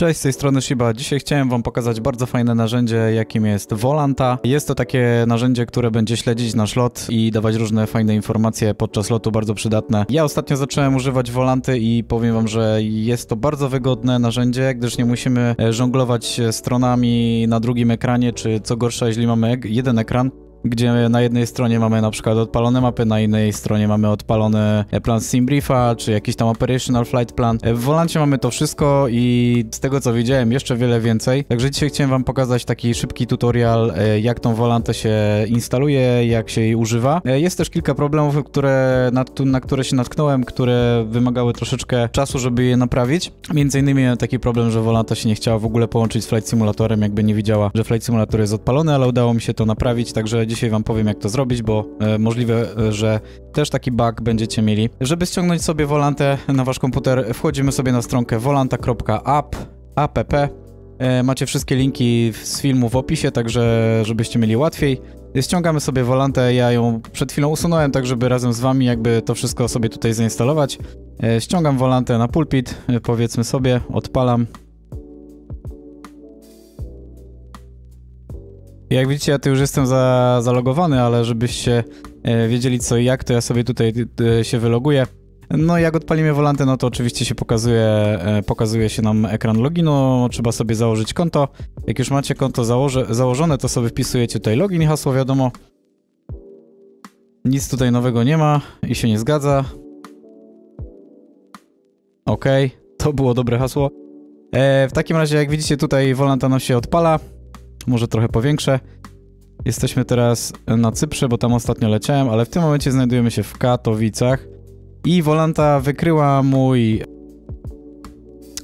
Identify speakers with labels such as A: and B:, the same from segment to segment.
A: Cześć, z tej strony Shiba. Dzisiaj chciałem Wam pokazać bardzo fajne narzędzie, jakim jest Volanta. Jest to takie narzędzie, które będzie śledzić nasz lot i dawać różne fajne informacje podczas lotu, bardzo przydatne. Ja ostatnio zacząłem używać Volanty i powiem Wam, że jest to bardzo wygodne narzędzie, gdyż nie musimy e, żonglować stronami na drugim ekranie, czy co gorsza, jeśli mamy jeden ekran, gdzie na jednej stronie mamy na przykład odpalone mapy, na innej stronie mamy odpalony plan Simbriefa, czy jakiś tam Operational Flight Plan. W Volancie mamy to wszystko i z tego co widziałem jeszcze wiele więcej. Także dzisiaj chciałem wam pokazać taki szybki tutorial, e, jak tą Volantę się instaluje, jak się jej używa. E, jest też kilka problemów, które, na, na które się natknąłem, które wymagały troszeczkę czasu, żeby je naprawić. Między innymi taki problem, że Volanta się nie chciała w ogóle połączyć z Flight Simulatorem, jakby nie widziała, że Flight Simulator jest odpalony, ale udało mi się to naprawić, także dzisiaj wam powiem jak to zrobić, bo e, możliwe, e, że też taki bug będziecie mieli. Żeby ściągnąć sobie Volantę na wasz komputer, wchodzimy sobie na stronkę volanta.app, app. E, macie wszystkie linki z filmu w opisie, także żebyście mieli łatwiej. Ściągamy sobie Volantę, ja ją przed chwilą usunąłem, tak żeby razem z wami jakby to wszystko sobie tutaj zainstalować. Ściągam Volantę na pulpit, powiedzmy sobie, odpalam. Jak widzicie, ja tu już jestem za, zalogowany, ale żebyście e, wiedzieli co i jak, to ja sobie tutaj e, się wyloguję. No jak odpalimy wolantę, no to oczywiście się pokazuje, e, pokazuje się nam ekran loginu, trzeba sobie założyć konto. Jak już macie konto założe, założone, to sobie wpisujecie tutaj login i hasło, wiadomo. Nic tutaj nowego nie ma i się nie zgadza. Ok, to było dobre hasło. E, w takim razie, jak widzicie, tutaj Volanta nam się odpala może trochę powiększę. Jesteśmy teraz na Cyprze, bo tam ostatnio leciałem, ale w tym momencie znajdujemy się w Katowicach i Volanta wykryła mój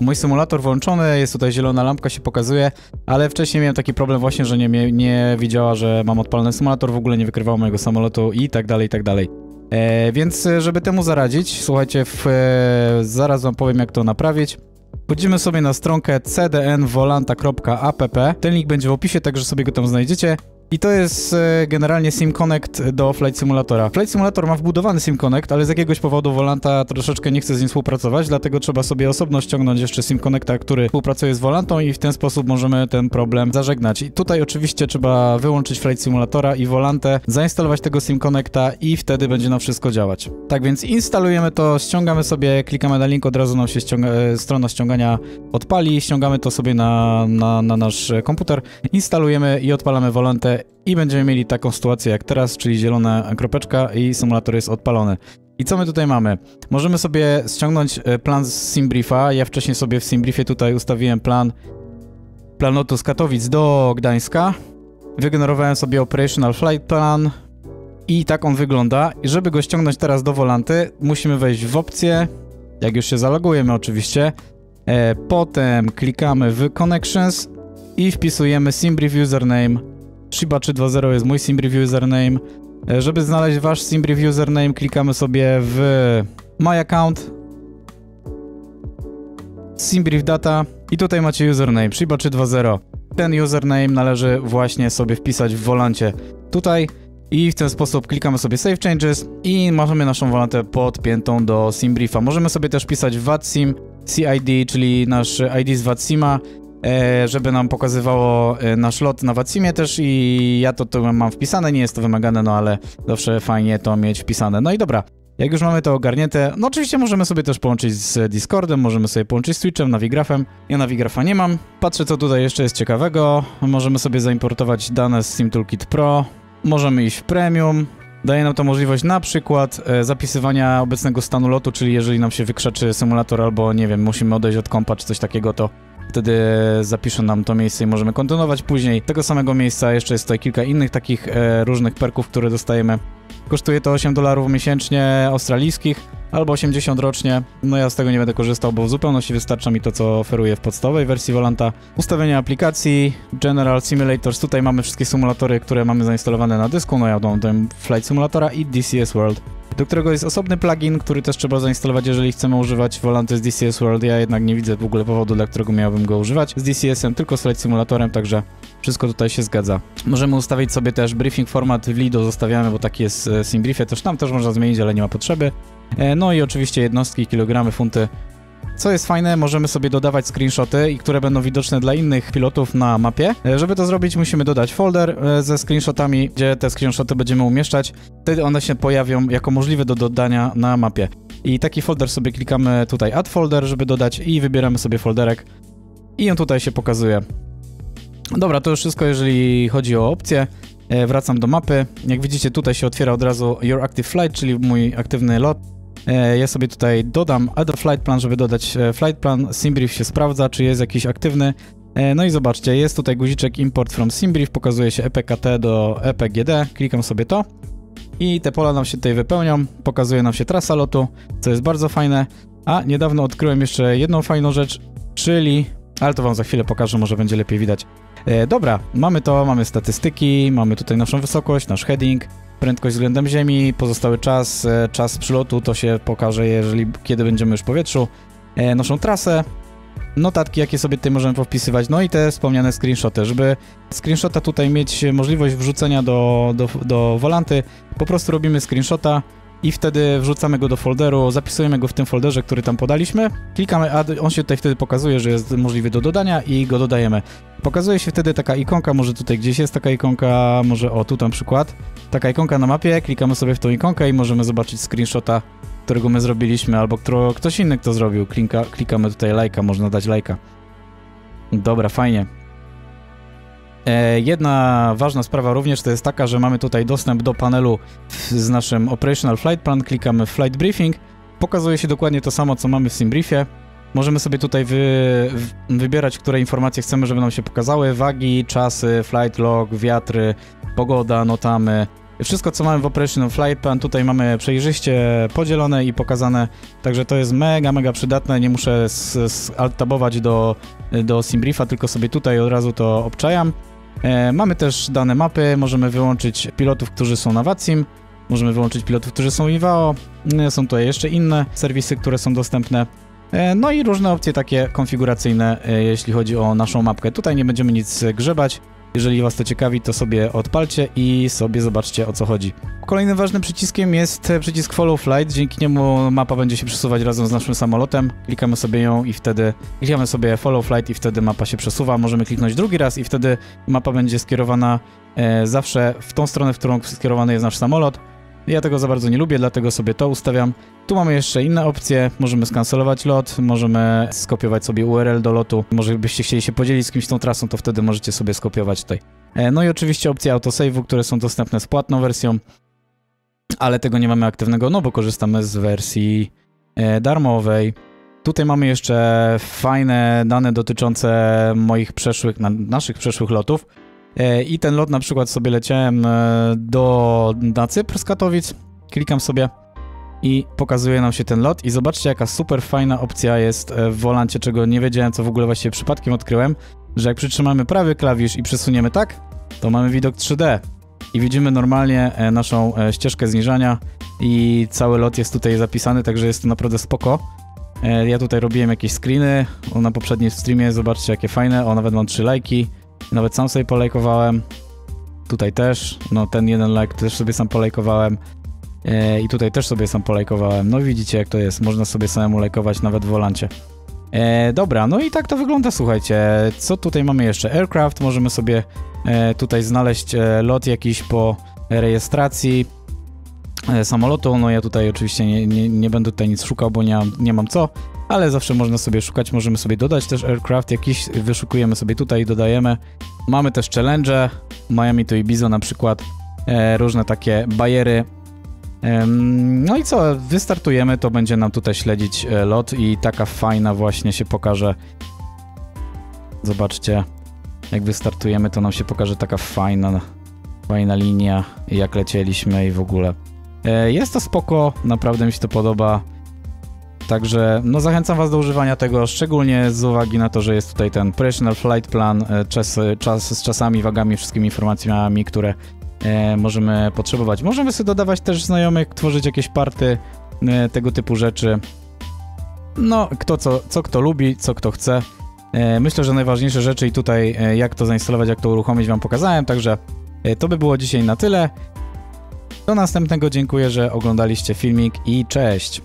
A: mój symulator włączony, jest tutaj zielona lampka się pokazuje, ale wcześniej miałem taki problem właśnie, że nie, nie widziała, że mam odpalony symulator, w ogóle nie wykrywała mojego samolotu i tak dalej, i tak dalej. E, więc żeby temu zaradzić, słuchajcie, w, e, zaraz wam powiem jak to naprawić. Wchodzimy sobie na stronkę cdnvolanta.app. Ten link będzie w opisie, także sobie go tam znajdziecie. I to jest e, generalnie Sim Connect do Flight Simulatora. Flight Simulator ma wbudowany Sim Connect, ale z jakiegoś powodu Volanta troszeczkę nie chce z nim współpracować, dlatego trzeba sobie osobno ściągnąć jeszcze Sim Connecta, który współpracuje z Volantą i w ten sposób możemy ten problem zażegnać. I tutaj oczywiście trzeba wyłączyć Flight Simulatora i Volantę, zainstalować tego Sim Connecta i wtedy będzie nam wszystko działać. Tak więc instalujemy to, ściągamy sobie, klikamy na link, od razu nam się ściąga, e, strona ściągania odpali, ściągamy to sobie na, na, na nasz komputer, instalujemy i odpalamy Volantę i będziemy mieli taką sytuację jak teraz, czyli zielona kropeczka i symulator jest odpalony. I co my tutaj mamy? Możemy sobie ściągnąć e, plan z Simbriefa. Ja wcześniej sobie w Simbriefie tutaj ustawiłem plan planotu z Katowic do Gdańska. Wygenerowałem sobie Operational Flight Plan i tak on wygląda. I żeby go ściągnąć teraz do Volanty, musimy wejść w opcję, jak już się zalogujemy oczywiście. E, potem klikamy w Connections i wpisujemy Simbrief Username Shiba 320 jest mój Simbrief username. E, żeby znaleźć wasz Simbrief username, klikamy sobie w My Account, Simbrief Data i tutaj macie username Shiba 320. Ten username należy właśnie sobie wpisać w wolancie tutaj i w ten sposób klikamy sobie Save Changes i mamy naszą wolantę podpiętą do SimBriefa. Możemy sobie też pisać VATSIM CID, czyli nasz ID z VATSIMa E, żeby nam pokazywało e, nasz lot na Wacimie też i ja to, to mam wpisane, nie jest to wymagane, no ale zawsze fajnie to mieć wpisane. No i dobra, jak już mamy to ogarnięte, no oczywiście możemy sobie też połączyć z Discordem, możemy sobie połączyć z Twitchem, Navigrafem. Ja Navigrafa nie mam. Patrzę, co tutaj jeszcze jest ciekawego. Możemy sobie zaimportować dane z Sim Toolkit Pro. Możemy iść w Premium. Daje nam to możliwość na przykład e, zapisywania obecnego stanu lotu, czyli jeżeli nam się wykrzeczy symulator albo, nie wiem, musimy odejść od kompa czy coś takiego, to Wtedy zapiszą nam to miejsce i możemy kontynuować później. Tego samego miejsca jeszcze jest tutaj kilka innych takich e, różnych perków, które dostajemy. Kosztuje to 8 dolarów miesięcznie australijskich albo 80 rocznie. No ja z tego nie będę korzystał, bo w zupełności wystarcza mi to, co oferuje w podstawowej wersji Volanta. Ustawienia aplikacji, General Simulators. Tutaj mamy wszystkie symulatory, które mamy zainstalowane na dysku. No ja mam Flight Simulatora i DCS World do którego jest osobny plugin, który też trzeba zainstalować, jeżeli chcemy używać Volanty z DCS World. Ja jednak nie widzę w ogóle powodu, dla którego miałbym go używać. Z DCS-em, tylko Flight Simulatorem, także wszystko tutaj się zgadza. Możemy ustawić sobie też briefing format w Lido, zostawiamy, bo taki jest w SimBriefie, też tam też można zmienić, ale nie ma potrzeby. E, no i oczywiście jednostki, kilogramy, funty Co jest fajne, możemy sobie dodawać screenshoty, i które będą widoczne dla innych pilotów na mapie. E, Żeby to zrobić, musimy dodać folder e, ze screenshotami, gdzie te screenshoty będziemy umieszczać. Wtedy one się pojawią jako możliwe do dodania na mapie. I taki folder sobie klikamy tutaj add folder, żeby dodać i wybieramy sobie folderek i on tutaj się pokazuje. Dobra, to już wszystko, jeżeli chodzi o opcje. E, Wracam do mapy. Jak widzicie, tutaj się otwiera od razu Your Active Flight, czyli mój aktywny lot. E, Ja sobie tutaj dodam Add a Flight Plan, żeby dodać e, flight plan. Simbrief się sprawdza, czy jest jakiś aktywny. E, No i zobaczcie, jest tutaj guziczek Import from Simbrief, pokazuje się EPKT do EPGD. Klikam sobie to. I te pola nam się tutaj wypełnią, pokazuje nam się trasa lotu, co jest bardzo fajne. A niedawno odkryłem jeszcze jedną fajną rzecz, czyli... Ale to wam za chwilę pokażę, może będzie lepiej widać. E, dobra, mamy to, mamy statystyki, mamy tutaj naszą wysokość, nasz heading, prędkość względem ziemi, pozostały czas, e, czas przylotu, to się pokaże, jeżeli kiedy będziemy już w powietrzu, e, naszą trasę, notatki, jakie sobie tutaj możemy powpisywać, no i te wspomniane screenshoty. Żeby screenshota tutaj mieć możliwość wrzucenia do, do, do Volanty, po prostu robimy screenshota i wtedy wrzucamy go do folderu, zapisujemy go w tym folderze, który tam podaliśmy, klikamy add, on się tutaj wtedy pokazuje, że jest możliwy do dodania i go dodajemy. Pokazuje się wtedy taka ikonka, może tutaj gdzieś jest taka ikonka, może o tu na przykład, taka ikonka na mapie, klikamy sobie w tą ikonkę i możemy zobaczyć screenshota, którego my zrobiliśmy, albo ktoś inny kto zrobił. Klika, klikamy tutaj lajka, można dać lajka. Dobra, fajnie. E, jedna ważna sprawa również to jest taka, że mamy tutaj dostęp do panelu z naszym Operational Flight Plan, klikamy Flight Briefing, pokazuje się dokładnie to samo, co mamy w SimBriefie. Możemy sobie tutaj wy, wybierać, które informacje chcemy, żeby nam się pokazały, wagi, czasy, flight log, wiatry, pogoda, notamy, wszystko, co mamy w Operational Flight Plan, tutaj mamy przejrzyście podzielone i pokazane, także to jest mega, mega przydatne, nie muszę alt-tabować do, do SimBriefa, tylko sobie tutaj od razu to obczajam. E, mamy też dane mapy, możemy wyłączyć pilotów, którzy są na VATSIM, możemy wyłączyć pilotów, którzy są IWAO, E, są tutaj jeszcze inne serwisy, które są dostępne. E, No i różne opcje takie konfiguracyjne, jeśli chodzi o naszą mapkę. Tutaj nie będziemy nic grzebać. Jeżeli Was to ciekawi, to sobie odpalcie i sobie zobaczcie o co chodzi. Kolejnym ważnym przyciskiem jest przycisk Follow Flight. Dzięki niemu mapa będzie się przesuwać razem z naszym samolotem. Klikamy sobie ją i wtedy klikamy sobie Follow Flight i wtedy mapa się przesuwa. Możemy kliknąć drugi raz i wtedy mapa będzie skierowana e, zawsze w tą stronę, w którą skierowany jest nasz samolot. Ja tego za bardzo nie lubię, dlatego sobie to ustawiam. Tu mamy jeszcze inne opcje, możemy skancelować lot, możemy skopiować sobie URL do lotu. Może byście chcieli się podzielić z kimś tą trasą, to wtedy możecie sobie skopiować tutaj. E, No i oczywiście opcje autosave'u, które są dostępne z płatną wersją, ale tego nie mamy aktywnego, no bo korzystamy z wersji e, darmowej. Tutaj mamy jeszcze fajne dane dotyczące moich przeszłych, na, naszych przeszłych lotów. E, I ten lot na przykład sobie leciałem e, do, na Cypr z Katowic, klikam sobie i pokazuje nam się ten lot. I zobaczcie jaka super fajna opcja jest e, w wolancie, czego nie wiedziałem, co w ogóle właściwie przypadkiem odkryłem, że jak przytrzymamy prawy klawisz i przesuniemy tak, to mamy widok 3D i widzimy normalnie naszą ścieżkę zniżania i cały lot jest tutaj zapisany, także jest to naprawdę spoko. Ja tutaj robiłem jakieś screeny na poprzednim streamie, zobaczcie jakie fajne, o nawet mam 3 lajki, nawet sam sobie polajkowałem, tutaj też, no ten jeden like też sobie sam polajkowałem e, i tutaj też sobie sam polajkowałem, no widzicie jak to jest, można sobie samemu lajkować nawet w wolancie. E, dobra, no i tak to wygląda, słuchajcie, co tutaj mamy jeszcze? Aircraft, możemy sobie e, tutaj znaleźć e, lot jakiś po rejestracji e, samolotu, no ja tutaj oczywiście nie, nie, nie będę tutaj nic szukał, bo nie nie mam co, ale zawsze można sobie szukać, możemy sobie dodać też aircraft jakiś, wyszukujemy sobie tutaj i dodajemy. Mamy też challenge, Miami to Ibiza na przykład, e, różne takie bajery. Em, No i co, wystartujemy, to będzie nam tutaj śledzić e, lot i taka fajna właśnie się pokaże. Zobaczcie, jak wystartujemy, to nam się pokaże taka fajna, fajna linia, jak lecieliśmy i w ogóle. E, Jest to spoko, naprawdę mi się to podoba. Także no zachęcam Was do używania tego, szczególnie z uwagi na to, że jest tutaj ten Operational Flight Plan, e, czas, czas z czasami, wagami, wszystkimi informacjami, które e, możemy potrzebować. Możemy sobie dodawać też znajomych, tworzyć jakieś party, e, tego typu rzeczy. No, kto co, co kto lubi, co kto chce. E, myślę, że najważniejsze rzeczy i tutaj e, jak to zainstalować, jak to uruchomić Wam pokazałem, także e, to by było dzisiaj na tyle. Do następnego dziękuję, że oglądaliście filmik i cześć!